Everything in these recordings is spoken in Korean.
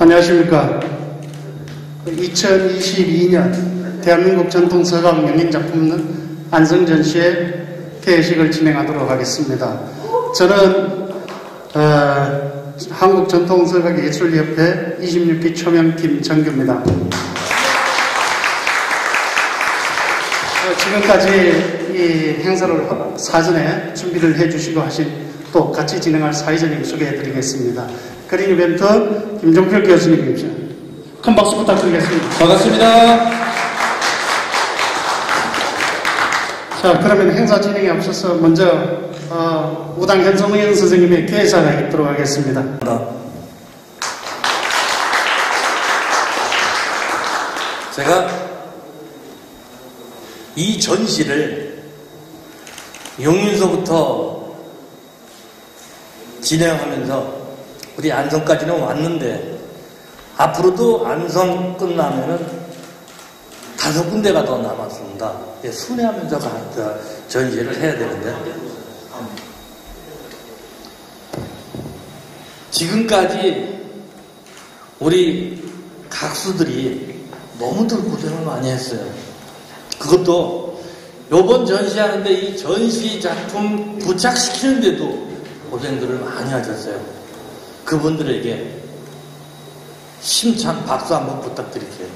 안녕하십니까. 2022년 대한민국 전통서각 명인작품 안성전시회 개회식을 진행하도록 하겠습니다. 저는 어, 한국전통서각예술협회 26기 초명 김정규입니다. 어, 지금까지 이 행사를 사전에 준비를 해주시고 하신 또 같이 진행할 사회자님 소개해드리겠습니다. 그린 이벤트 김종필 교수님입니다. 큰 박수 부탁드리겠습니다. 반갑습니다. 자, 그러면 행사 진행에 앞서서 먼저 어, 우당 현성의 선생님의 개사가 있도록 하겠습니다. 제가 이 전시를 용인서부터 진행하면서 우리 안성까지는 왔는데 앞으로도 안성 끝나면은 다섯 군데가 더 남았습니다. 순회하면서 전시를 해야 되는데 지금까지 우리 각수들이 너무들 고생을 많이 했어요. 그것도 요번 전시하는데 이 전시 작품 부착시키는데도 고생들을 많이 하셨어요. 그분들에게 심찬 박수 한번 부탁드릴게요.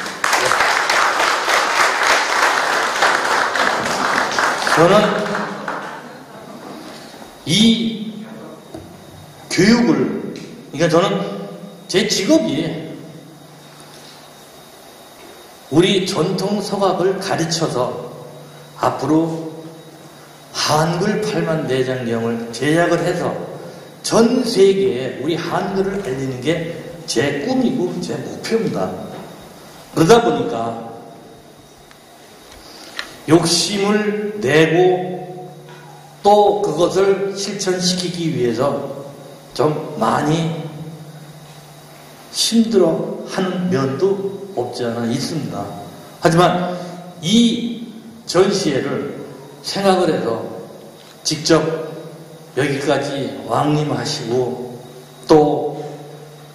저는 이 교육을, 그러니까 저는 제 직업이 우리 전통 서각을 가르쳐서 앞으로 한글 8만 대장경을 제작을 해서 전 세계에 우리 한글을 알리는 게 제 꿈이고 제 목표입니다. 그러다 보니까 욕심을 내고 또 그것을 실천시키기 위해서 좀 많이 힘들어 하는 면도 없지 않아 있습니다. 하지만 이 전시회를 생각을 해서 직접 여기까지 왕림하시고 또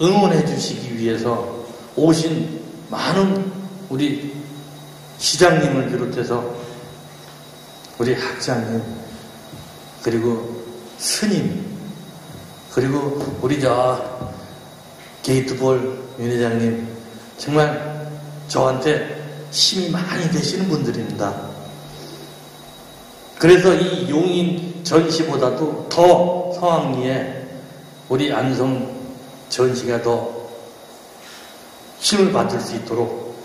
응원해 주시기 위해서 오신 많은 우리 시장님을 비롯해서 우리 학장님 그리고 스님 그리고 우리 저 게이트볼 윤 회장님 정말 저한테 힘이 많이 되시는 분들입니다. 그래서 이 용인 전시보다도 더 성황리에 우리 안성 전시가 더 힘을 받을 수 있도록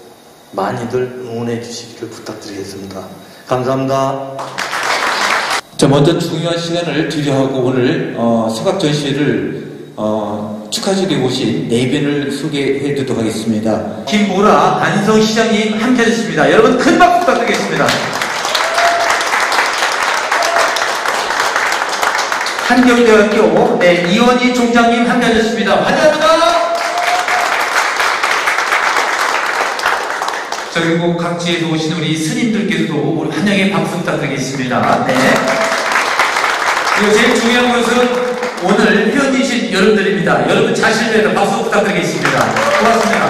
많이들 응원해 주시기를 부탁드리겠습니다. 감사합니다. 자, 먼저 중요한 시간을 들여하고 오늘 어, 서각 전시회를 어, 축하식에 오신 네 분을 소개해 드리도록 하겠습니다. 김보라 안성시장님 함께 해주십니다. 여러분 큰 박수 부탁드리겠습니다. 한경대학교 네, 이원희 총장님 함께 해주십니다. 환영합니다. 자, 그리고 각지에서 오신 우리 스님들께서도 우리 환영의 박수 부탁드리겠습니다. 네. 그리고 제일 중요한 것은 오늘 회원이신 여러분들입니다. 여러분 자신을 박수 부탁드리겠습니다. 고맙습니다.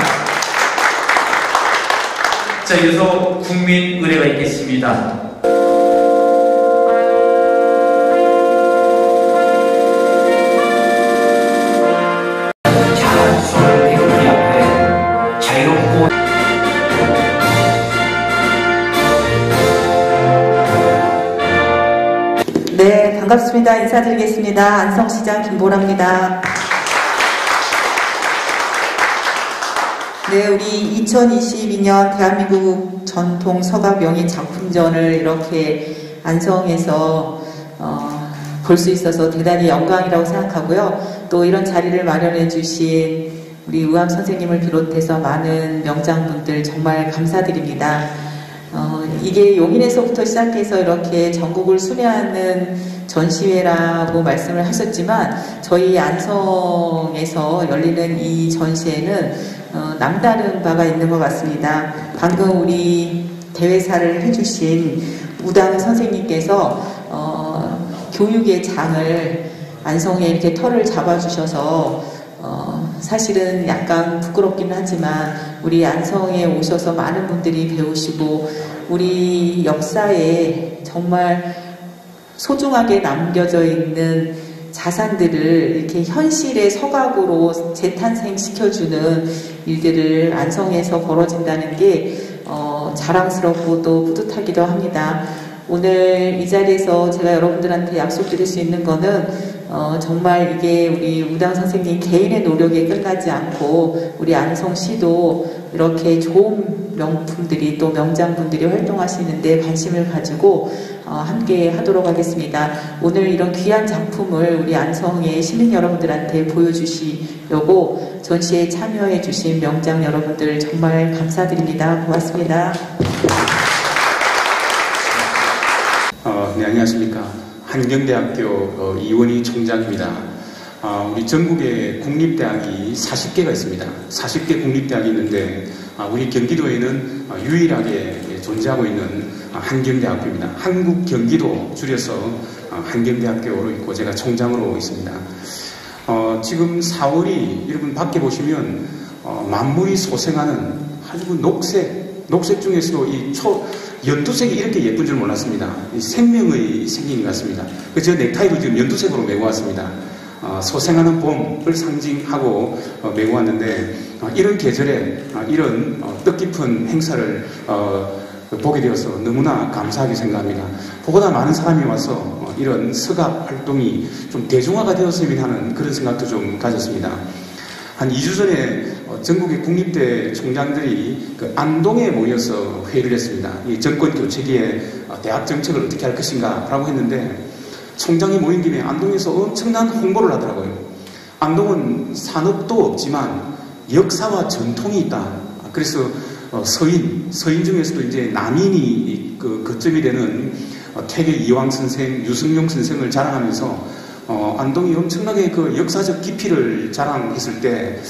자, 이어서 국민 의례가 있겠습니다. 네, 반갑습니다. 인사드리겠습니다. 안성시장 김보라입니다. 네, 우리 2022년 대한민국 전통 서각 명인 작품전을 이렇게 안성에서 어, 볼 수 있어서 대단히 영광이라고 생각하고요. 또 이런 자리를 마련해 주신 우리 우암 선생님을 비롯해서 많은 명장분들 정말 감사드립니다. 어, 이게 용인에서부터 시작해서 이렇게 전국을 순회하는 전시회라고 말씀을 하셨지만 저희 안성에서 열리는 이 전시회는 어, 남다른 바가 있는 것 같습니다. 방금 우리 대회사를 해주신 우당 선생님께서 어, 교육의 장을 안성에 이렇게 털을 잡아주셔서 어, 사실은 약간 부끄럽긴 하지만 우리 안성에 오셔서 많은 분들이 배우시고 우리 역사에 정말 소중하게 남겨져 있는 자산들을 이렇게 현실의 서각으로 재탄생시켜주는 일들을 안성에서 벌어진다는 게 어, 자랑스럽고 또 뿌듯하기도 합니다. 오늘 이 자리에서 제가 여러분들한테 약속드릴 수 있는 거는 어, 정말 이게 우리 우당 선생님 개인의 노력에 끝나지 않고 우리 안성시도 이렇게 좋은 명품들이 또 명장분들이 활동하시는데 관심을 가지고 어, 함께 하도록 하겠습니다. 오늘 이런 귀한 작품을 우리 안성의 시민 여러분들한테 보여주시려고 전시에 참여해 주신 명장 여러분들 정말 감사드립니다. 고맙습니다. 네, 안녕하십니까. 한경대학교 어, 이원희 총장입니다. 어, 우리 전국에 국립대학이 40개가 있습니다. 40개 국립대학이 있는데 아, 우리 경기도에는 어, 유일하게 존재하고 있는 어, 한경대학교입니다. 한국 경기도 줄여서 어, 한경대학교로 있고 제가 총장으로 있습니다. 어, 지금 4월이 여러분 밖에 보시면 어, 만물이 소생하는 아주 그 녹색, 녹색 중에서도 이 초, 연두색이 이렇게 예쁜 줄 몰랐습니다. 이 생명의 생긴 것 같습니다. 그저 넥타이도 지금 연두색으로 메고 왔습니다. 어, 소생하는 봄을 상징하고 어, 메고 왔는데 어, 이런 계절에 어, 이런 어, 뜻깊은 행사를 어, 보게 되어서 너무나 감사하게 생각합니다. 보다 많은 사람이 와서 어, 이런 서갑 활동이 좀 대중화가 되었으면 하는 그런 생각도 좀 가졌습니다. 한 2주 전에 어, 전국의 국립대 총장들이 그 안동에 모여서 회의를 했습니다. 이 정권 교체기에 어, 대학 정책을 어떻게 할 것인가라고 했는데 총장이 모인 김에 안동에서 엄청난 홍보를 하더라고요. 안동은 산업도 없지만 역사와 전통이 있다. 그래서 어, 서인, 서인 중에서도 이제 남인이 그 거점이 되는 어, 태계 이왕 선생, 유승용 선생을 자랑하면서 어, 안동이 엄청나게 그 역사적 깊이를 자랑했을 때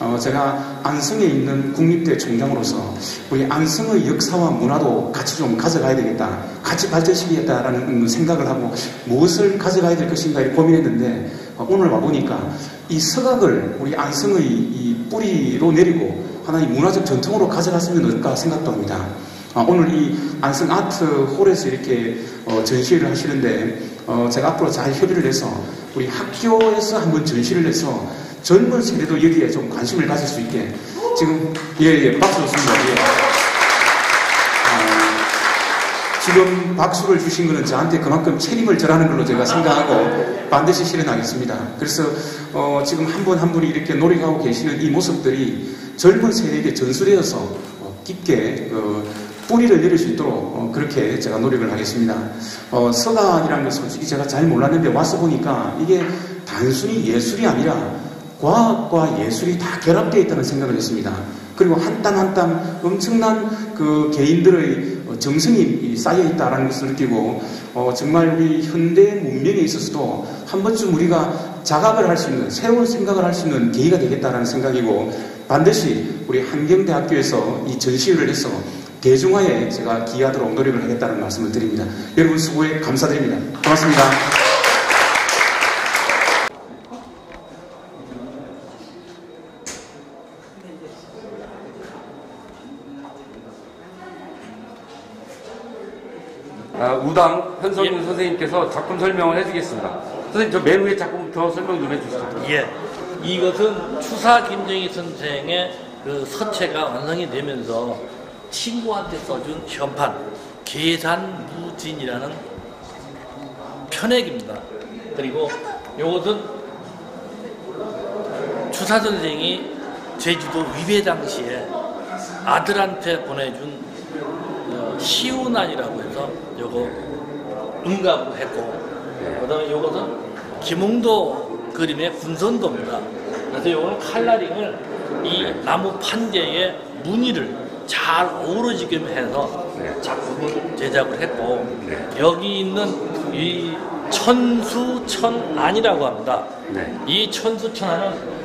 어, 제가 안성에 있는 국립대 총장으로서 우리 안성의 역사와 문화도 같이 좀 가져가야 되겠다. 같이 발전시키겠다라는 생각을 하고 무엇을 가져가야 될 것인가 를 고민했는데 어, 오늘 와보니까 이 서각을 우리 안성의 이 뿌리로 내리고 하나의 문화적 전통으로 가져갔으면 어떨까 생각도 합니다. 아, 오늘 이 안성 아트 홀에서 이렇게 어, 전시회를 하시는데 어, 제가 앞으로 잘 협의를 해서 우리 학교에서 한번 전시를 해서 젊은 세대도 여기에 좀 관심을 가질 수 있게 지금 예예 박수 좋습니다. 예. 어, 지금 박수를 주신 것은 저한테 그만큼 책임을 절하는 걸로 제가 생각하고 반드시 실현하겠습니다. 그래서 어, 지금 한분한 분이 이렇게 노력하고 계시는 이 모습들이 젊은 세대에게 전수되어서 어, 깊게 어, 뿌리를 내릴 수 있도록 어, 그렇게 제가 노력을 하겠습니다. 어, 서각이라는 걸 솔직히 제가 잘 몰랐는데 와서 보니까 이게 단순히 예술이 아니라 과학과 예술이 다 결합되어 있다는 생각을 했습니다. 그리고 한 땀 한 땀 엄청난 그 개인들의 어, 정성이 쌓여 있다는 것을 느끼고 어, 정말 우리 현대 문명에 있어서도 한 번쯤 우리가 자각을 할 수 있는 새로운 생각을 할 수 있는 계기가 되겠다라는 생각이고 반드시 우리 한경대학교에서 이 전시회를 해서 대중화에 제가 기하도록 노력을 하겠다는 말씀을 드립니다. 여러분 수고에 감사드립니다. 고맙습니다. 우당 현성윤 선생님께서 작품 설명을 해주겠습니다. 선생님 저 맨 위에 작품부터 설명 좀 해주시죠. 예. 이것은 추사 김정희 선생의 그 서체가 완성이 되면서 친구한테 써준 현판 계산 무진이라는 편액입니다. 그리고 이것은 추사 선생이 제주도 위배 당시에 아들한테 보내준 어, 시운안이라고 해서 요거 응갑을 했고 그 다음에 이것은 김웅도 그림의 군선도입니다. 그래서 요거는 칼라링을 이 나무 판재의 무늬를 잘 어우러지게 해서 작품을 제작을 했고 여기 있는 이 천수천안이라고 합니다. 네. 이 천수천안은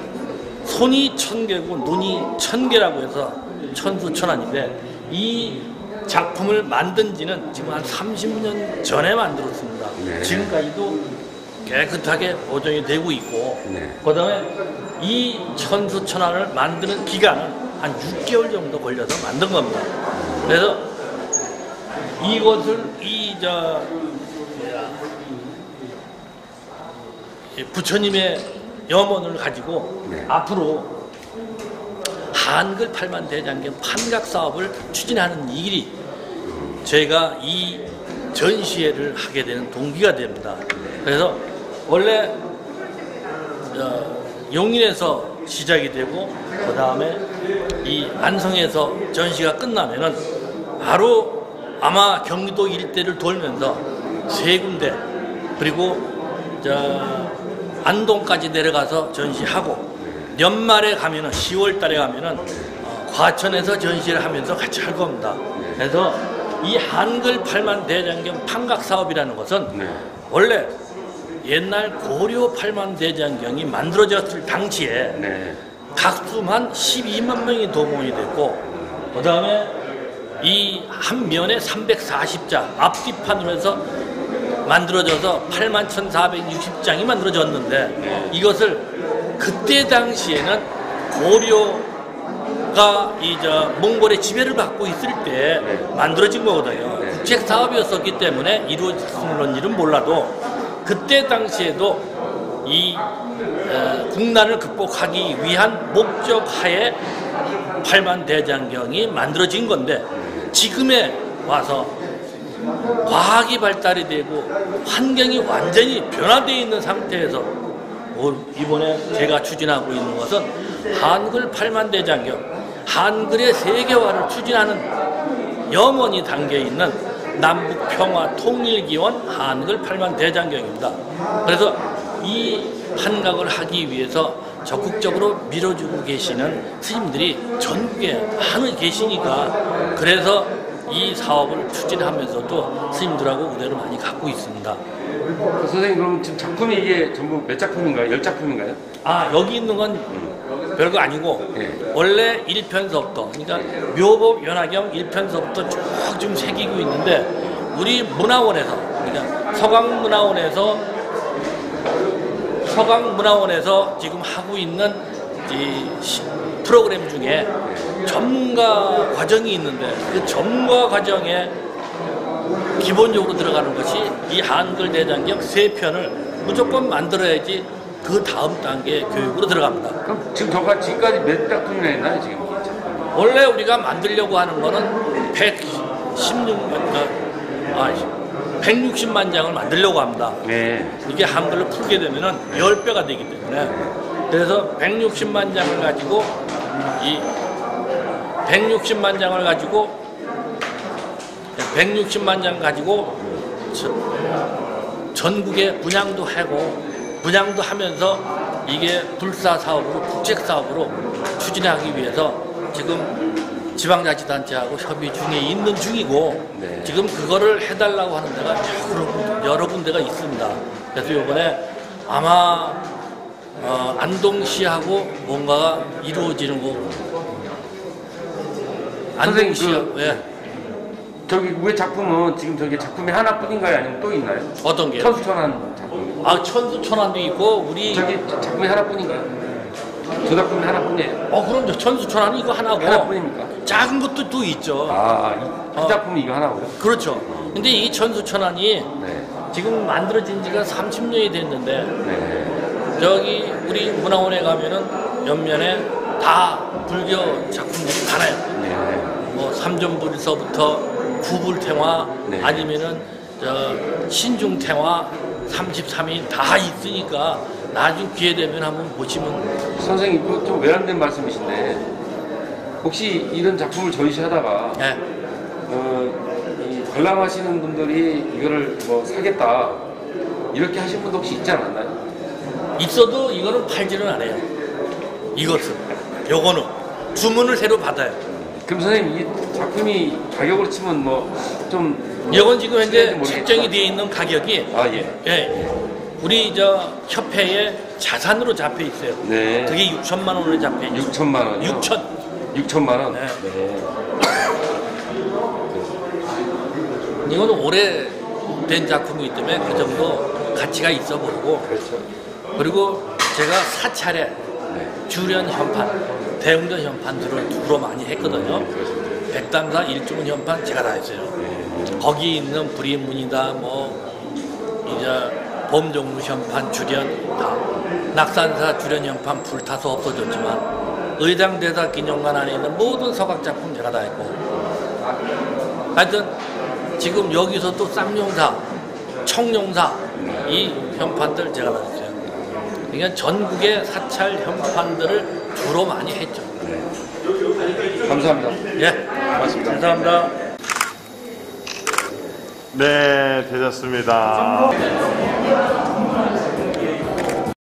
손이 천 개고 눈이 천 개라고 해서 천수천안인데 이 작품을 만든 지는 지금 한 30년 전에 만들었습니다. 네. 지금까지도 깨끗하게 보존이 되고 있고 네. 그다음에 이 천수천안을 만드는 기간은 한 6개월 정도 걸려서 만든 겁니다. 그래서 이것을 이저 부처님의 염원을 가지고 앞으로 한글 팔만 대장경 판각 사업을 추진하는 일이 저희가 이 전시회를 하게 되는 동기가 됩니다. 그래서 원래 어, 용인에서 시작이 되고 그 다음에 이 안성에서 전시가 끝나면은 바로 아마 경기도 일대를 돌면서 세 군데 그리고 저 안동까지 내려가서 전시하고 연말에 가면은 10월 달에 가면은 어, 과천에서 전시를 하면서 같이 할 겁니다. 그래서 이 한글 8만 대장경 판각 사업이라는 것은 네. 원래 옛날 고려 8만 대장경이 만들어졌을 당시에 네. 각수만 12만 명이 도봉이 됐고 그 다음에 이 한 면에 340자 앞뒤판으로 해서 만들어져서 8만 1460장이 만들어졌는데 이것을 그때 당시에는 고려가 이저 몽골의 지배를 받고 있을 때 만들어진 거거든요. 국책 사업이었었기 때문에 이루어진 일은 몰라도 그때 당시에도 이 어, 국난을 극복하기 위한 목적 하에 팔만 대장경이 만들어진 건데 지금에 와서 과학이 발달이 되고 환경이 완전히 변화되어 있는 상태에서 올- 이번에 제가 추진하고 있는 것은 한글 8만 대장경, 한글의 세계화를 추진하는 염원이 담겨 있는 남북 평화 통일 기원 한글 8만 대장경입니다. 그래서 이 한각을 하기 위해서 적극적으로 밀어주고 계시는 스님들이 전국에 많이 계시니까 그래서 이 사업을 추진하면서도 스님들하고 우대를 많이 갖고 있습니다. 그 선생님 그럼 지금 작품이 이게 전부 몇 작품인가요? 열 작품인가요? 아 여기 있는 건 별거 아니고 네. 원래 1편서부터 그러니까 묘법 연화경 1편서부터 쭉좀 새기고 있는데 우리 문화원에서 그러니까 서강문화원에서 서강문화원에서 지금 하고 있는 이 시- 프로그램 중에 전문가 과정이 있는데 그 전문가 과정에 기본적으로 들어가는 것이 이 한글 대장경 세 편을 무조건 만들어야지 그 다음 단계 교육으로 들어갑니다. 그럼 지금 저가 지금까지 몇 작품이나 했나요 지금? 원래 우리가 만들려고 하는 거는 116만, 아, 160만 장을 만들려고 합니다. 네. 이게 한글로 풀게 되면은 10배가 되기 때문에 그래서 160만 장을 가지고 이 160만 장을 가지고 160만 장 가지고 저- 전국에 분양도 하고 분양도 하면서 이게 불사 사업으로 국책 사업으로 추진하기 위해서 지금 지방자치단체하고 협의 중에 있는 중이고 네. 지금 그거를 해달라고 하는 데가 여러, 군- 여러 군데가 있습니다. 그래서 이번에 아마 어, 안동시하고 뭔가가 이루어지는 선생님, 안동시하고 그- 예. 저기 위에 작품은 지금 저기 작품이 하나뿐인가요? 아니면 또 있나요? 어떤 게요? 천수천한 작품. 아 천수 천안도 있고 우리 저기 작품이 하나뿐인가요? 저 작품이 하나뿐이에요. 어 그럼 저 천수 천안은 이거 하나고 하나뿐입니까? 작은 것도 또 있죠. 아, 이, 이 어. 작품이 이거 하나고요? 그렇죠. 근데 이 천수 천안이 네. 지금 만들어진 지가 30년이 됐는데 네. 저기 우리 문화원에 가면은 옆면에 다 불교 작품들이 많아요. 네. 뭐 삼존불서부터 구불탱화 네. 아니면은 저 신중탱화 33인 다 있으니까 나중 기회 되면 한번 보시면 선생님, 그좀 외람된 말씀이신데 혹시 이런 작품을 전시하다가 예. 어, 이 관람하시는 분들이 이거를 뭐 사겠다 이렇게 하신 분도 혹시 있지 않았나요? 있어도 이거는 팔지는 않아요. 이것은 요거는 주문을 새로 받아요. 그럼 선생님 이 작품이 가격으로 치면 뭐좀 이건 지금 현재. 책정이 되어 있는 가격이 아 예. 예, 우리 저 협회에 자산으로 잡혀 있어요. 네. 그게 6천만 원으로 잡혀 있어요. 6천만 원. 6천. 6천만 원. 네. 네. 이건 오래 된 작품이기 때문에 그 정도 가치가 있어 보이고 그렇죠. 그리고 제가 사찰에 주련 현판, 대웅전 현판들을 주로 많이 했거든요. 백담사 일주문 현판 제가 다 했어요. 거기 있는 불임문이다, 뭐 이제 범종무 현판 주련 다 낙산사 주련 현판 불타서 없어졌지만 의당대사 기념관 안에 있는 모든 서각 작품 제가 다 했고 하여튼 지금 여기서 또 쌍용사, 청룡사 이 현판들 제가 다 했어요. 그러니까 전국의 사찰 현판들을 주로 많이 했죠. 감사합니다. 예, 고맙습니다. 감사합니다. 네, 되셨습니다.